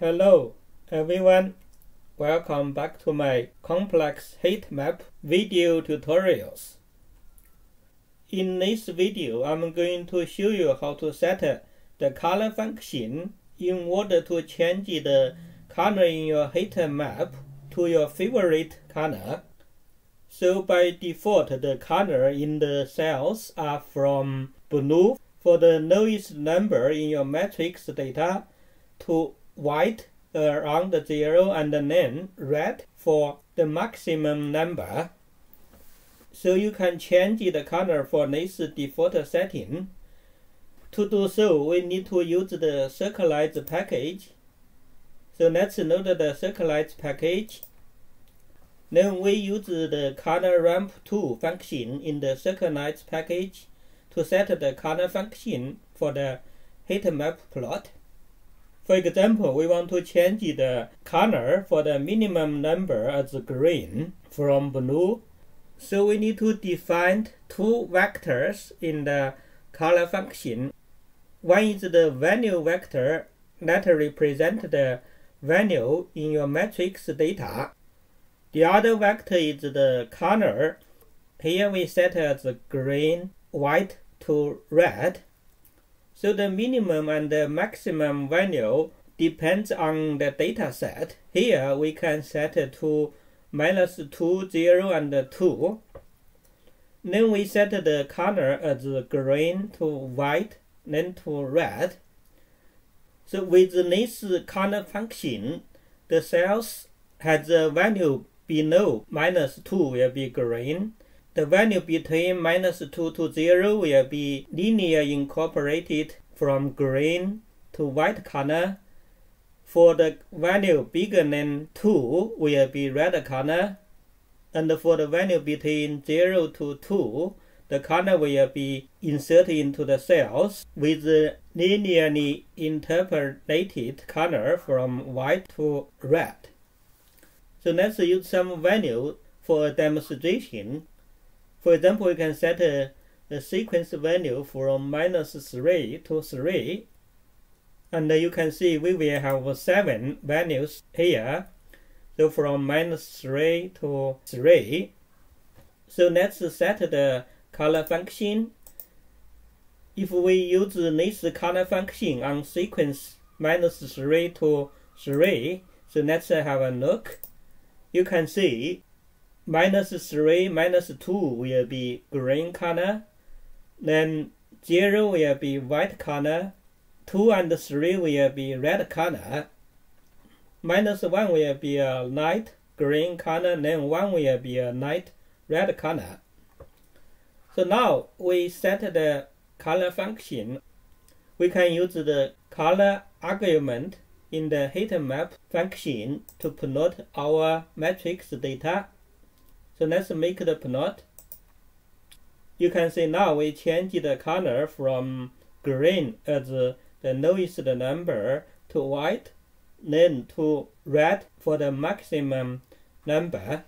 Hello everyone, welcome back to my complex heat map video tutorials. In this video, I'm going to show you how to set the color function in order to change the color in your heat map to your favorite color. So by default, the color in the cells are from blue for the lowest number in your matrix data to white uh, around the zero and then red for the maximum number. So you can change the color for this default setting. To do so, we need to use the Circlize package. So let's load the Circlize package. Then we use the color ramp 2 function in the Circlize package to set the color function for the heat map plot. For example, we want to change the color for the minimum number as green from blue. So we need to define two vectors in the color function. One is the value vector that represents the value in your matrix data. The other vector is the color. Here we set as green, white to red. So the minimum and the maximum value depends on the data set. Here we can set it to minus 2, 0, and 2. Then we set the color as green to white, then to red. So with this color function, the cells has a value below minus 2 will be green. The value between minus 2 to 0 will be linear incorporated from green to white color. For the value bigger than 2 will be red color. And for the value between 0 to 2, the color will be inserted into the cells with linearly interpolated color from white to red. So let's use some value for a demonstration. For example, we can set uh, a, a sequence value from minus 3 to 3. And you can see we will have 7 values here. So from minus 3 to 3. So let's set the color function. If we use this color function on sequence minus 3 to 3, so let's have a look you can see minus 3, minus 2 will be green color, then 0 will be white color, 2 and 3 will be red color, minus 1 will be a light green color, then 1 will be a light red color. So now we set the color function. We can use the color argument in the heat map function to plot our matrix data. So let's make the plot. You can see now we changed the color from green as the lowest number to white, then to red for the maximum number.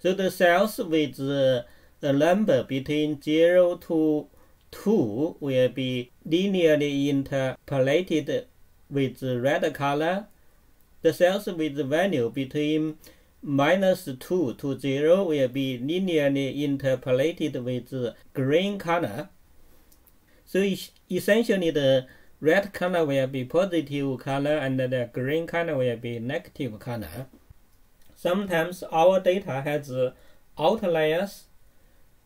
So the cells with the number between 0 to 2 will be linearly interpolated with the red color. The cells with the value between minus 2 to 0 will be linearly interpolated with green color. So essentially the red color will be positive color and the green color will be negative color. Sometimes our data has outliers,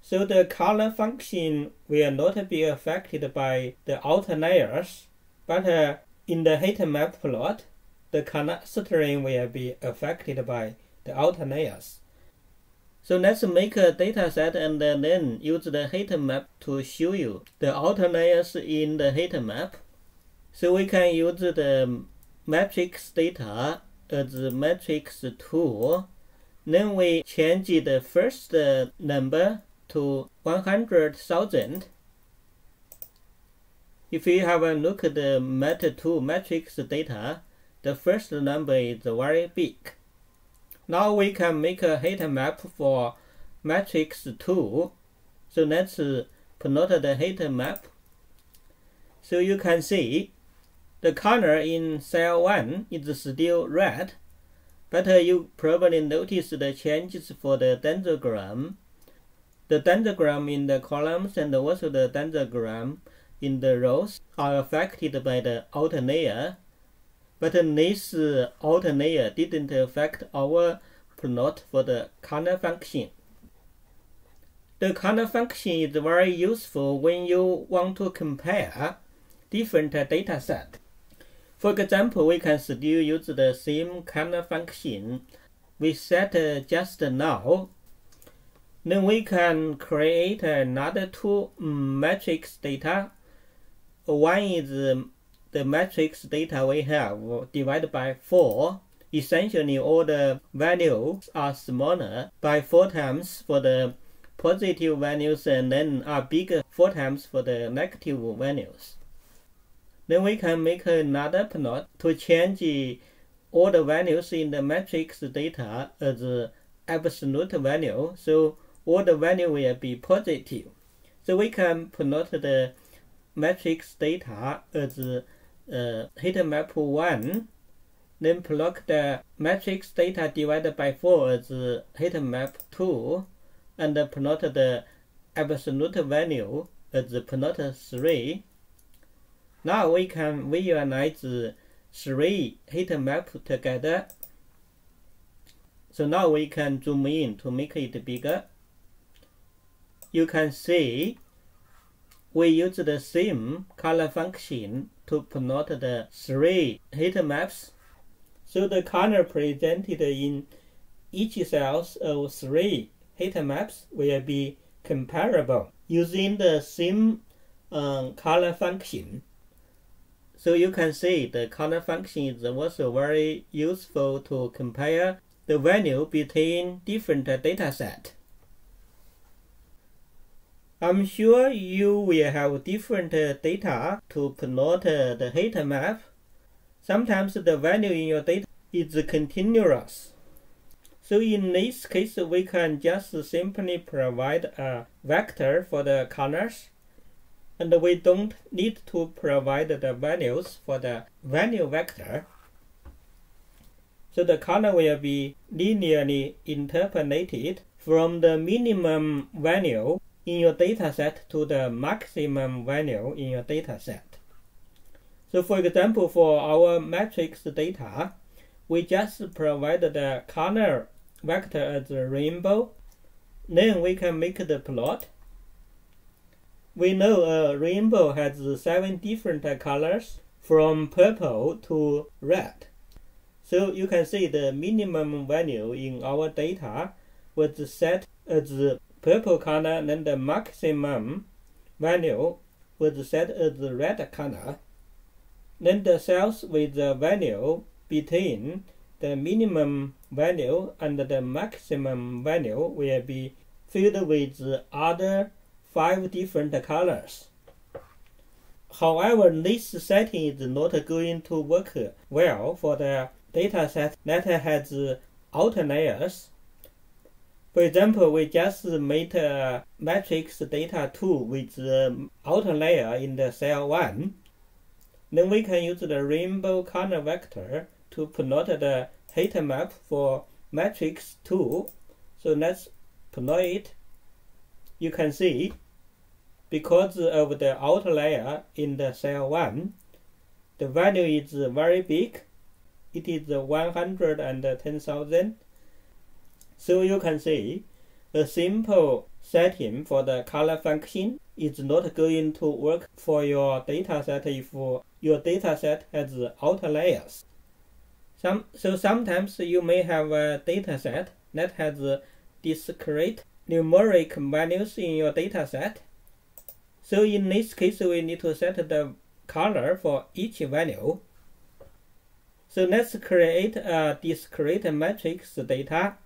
so the color function will not be affected by the outliers, but uh, in the heat map plot, the color clustering will be affected by the outliers. So let's make a dataset and then use the heat map to show you the outliers in the heat map. So we can use the matrix data as the matrix tool. Then we change the first uh, number to 100,000 if you have a look at the MET2 matrix data, the first number is very big. Now we can make a heat map for matrix 2. So let's uh, plot the heat map. So you can see The color in cell 1 is still red, but uh, you probably notice the changes for the dendrogram. The dendrogram in the columns and also the dendrogram in the rows are affected by the outlier, but this uh, outlier didn't affect our plot for the color function. The color function is very useful when you want to compare different data set. For example, we can still use the same color function we set uh, just now. Then we can create another two mm, matrix data one is um, the matrix data we have divided by 4. Essentially, all the values are smaller by 4 times for the positive values and then are bigger 4 times for the negative values. Then we can make another plot to change all the values in the matrix data as absolute value. So all the value will be positive. So we can plot the matrix data as uh, map 1, then plot the matrix data divided by 4 as heat map 2, and plot the absolute value as plot 3. Now we can visualize three heat map together. So now we can zoom in to make it bigger. You can see we use the same color function to plot the three heat maps. So the color presented in each cells of three heat maps will be comparable using the same um, color function. So you can see the color function is also very useful to compare the value between different data sets. I'm sure you will have different uh, data to plot uh, the heat map. Sometimes the value in your data is continuous. So in this case, we can just simply provide a vector for the colors, and we don't need to provide the values for the value vector. So the color will be linearly interpolated from the minimum value in your dataset to the maximum value in your dataset. So for example, for our matrix data, we just provide the color vector as a rainbow. Then we can make the plot. We know a rainbow has seven different colors from purple to red. So you can see the minimum value in our data was set as purple color, then the maximum value was set as the red color. Then the cells with the value between the minimum value and the maximum value will be filled with other five different colors. However, this setting is not going to work well for the dataset that has outliers for example, we just made a uh, matrix data 2 with the outlier in the cell 1. Then we can use the rainbow color vector to plot the heat map for matrix 2. So let's plot it. You can see because of the outlier in the cell 1, the value is very big. It is 110,000 so you can see a simple setting for the color function is not going to work for your dataset if your dataset has outliers. Some, so sometimes you may have a dataset that has discrete numeric values in your dataset. So in this case, we need to set the color for each value. So let's create a discrete matrix data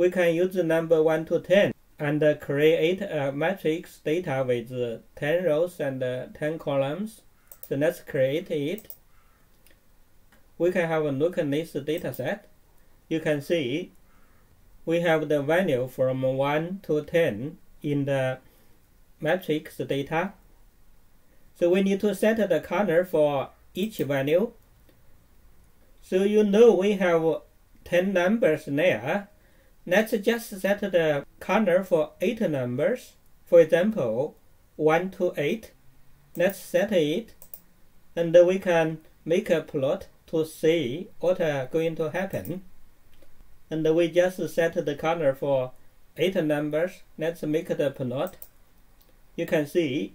we can use the number 1 to 10 and create a matrix data with 10 rows and 10 columns. So let's create it. We can have a look at this data set. You can see we have the value from 1 to 10 in the matrix data. So we need to set the color for each value. So you know we have 10 numbers there. Let's just set the corner for 8 numbers. For example, 1 to 8. Let's set it and we can make a plot to see what are going to happen. And we just set the corner for 8 numbers. Let's make the plot. You can see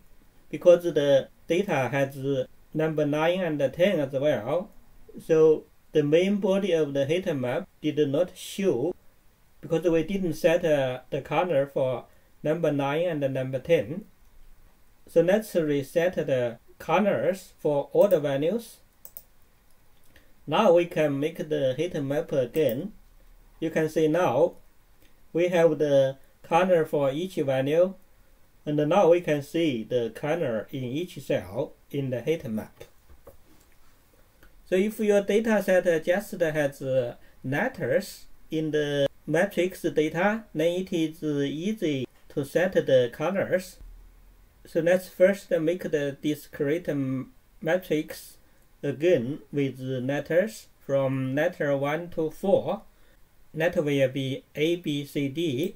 because the data has number 9 and 10 as well. So the main body of the heat map did not show because we didn't set uh, the corner for number 9 and number 10. So let's reset the corners for all the values. Now we can make the heat map again. You can see now we have the corner for each value and now we can see the corner in each cell in the heat map. So if your data set just has letters in the matrix data, then it is easy to set the colors. So let's first make the discrete matrix again with letters from letter 1 to 4. That will be A, B, C, D.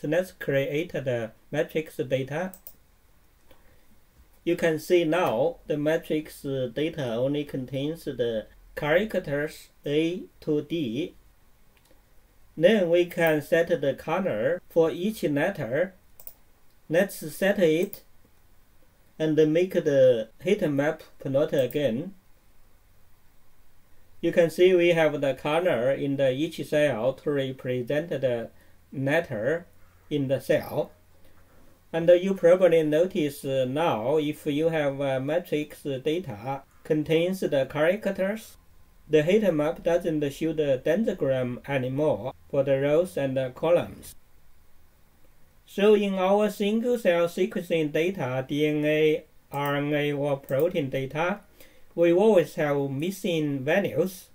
So let's create the matrix data. You can see now the matrix data only contains the characters A to D. Then we can set the color for each letter. Let's set it and make the heat map plot again. You can see we have the color in the each cell to represent the letter in the cell. And you probably notice uh, now if you have a matrix data contains the characters, the heat map doesn't show the dendrogram anymore for the rows and the columns. So in our single cell sequencing data, DNA, RNA, or protein data, we always have missing values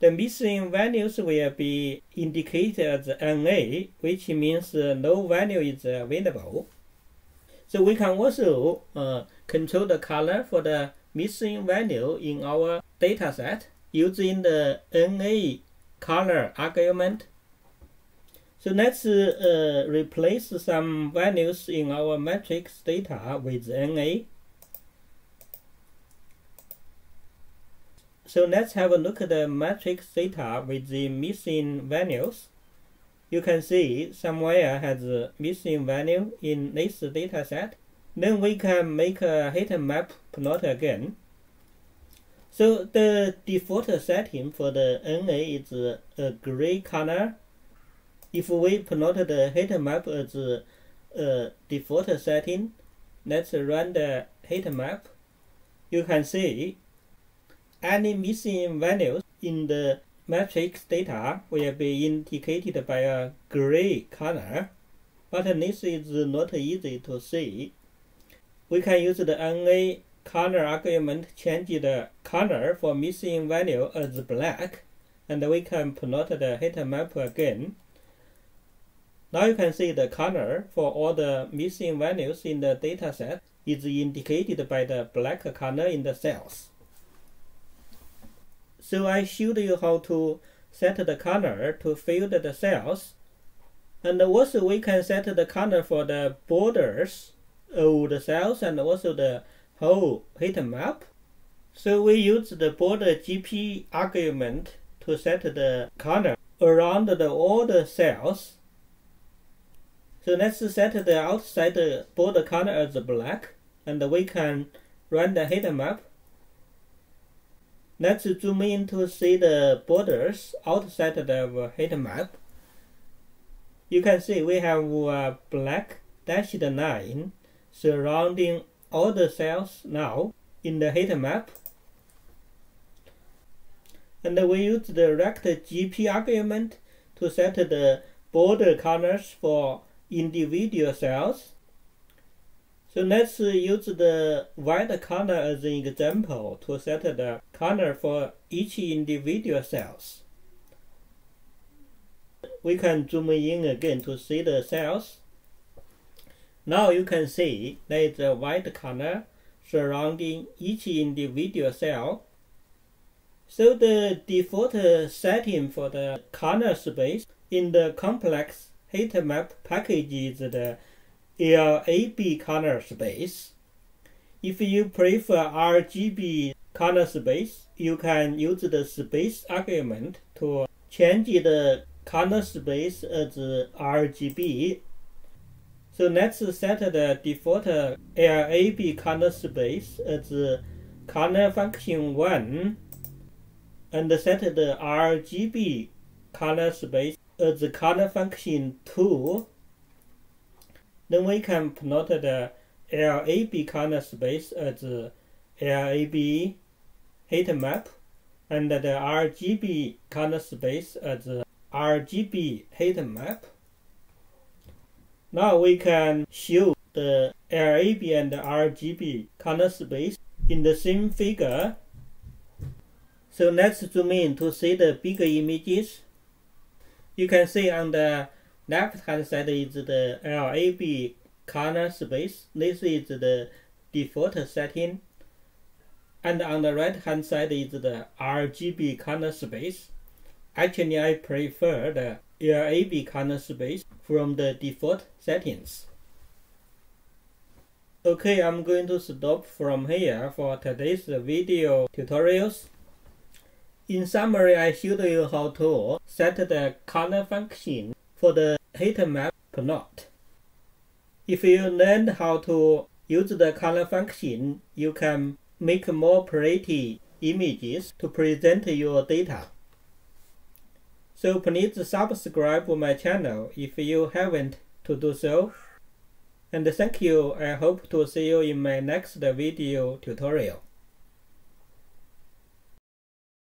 the missing values will be indicated as NA, which means no value is available. So we can also uh, control the color for the missing value in our dataset using the NA color argument. So let's uh, replace some values in our matrix data with NA. So let's have a look at the matrix data with the missing values. You can see somewhere has a missing value in this data set. Then we can make a heat map plot again. So the default setting for the NA is a gray color. If we plot the heat map as a default setting, let's run the heat map. You can see any missing values in the matrix data will be indicated by a gray color, but this is not easy to see. We can use the NA color argument change the color for missing value as black, and we can plot the heat map again. Now you can see the color for all the missing values in the dataset is indicated by the black color in the cells. So I showed you how to set the color to fill the cells. And also we can set the color for the borders of the cells and also the whole heat map. So we use the border GP argument to set the color around the, all the cells. So let's set the outside border color as black and we can run the heat map Let's zoom in to see the borders outside the heat map. You can see we have a black dashed line surrounding all the cells now in the heat map. And we use the rect GP argument to set the border colors for individual cells. So let's use the white color as an example to set the color for each individual cells. We can zoom in again to see the cells. Now you can see there is a white color surrounding each individual cell. So the default setting for the color space in the complex heat map package is the LAB color space. If you prefer RGB color space, you can use the space argument to change the color space as RGB. So let's set the default uh, LAB color space. As uh, color function 1 and set the RGB uh, color space. As color function 2. Then we can plot the LAB color space. As LAB heat map. And the RGB color space. As RGB heat map. Now we can show the LAB and the RGB color space in the same figure. So let's zoom in to see the bigger images. You can see on the left hand side is the LAB color space. This is the default setting. And on the right hand side is the RGB color space. Actually, I prefer the LAB kernel space from the default settings. Okay, I'm going to stop from here for today's video tutorials. In summary, I showed you how to set the kernel function for the heat map plot. If you learned how to use the kernel function, you can make more pretty images to present your data. So please subscribe to my channel if you haven't to do so. And thank you. I hope to see you in my next video tutorial.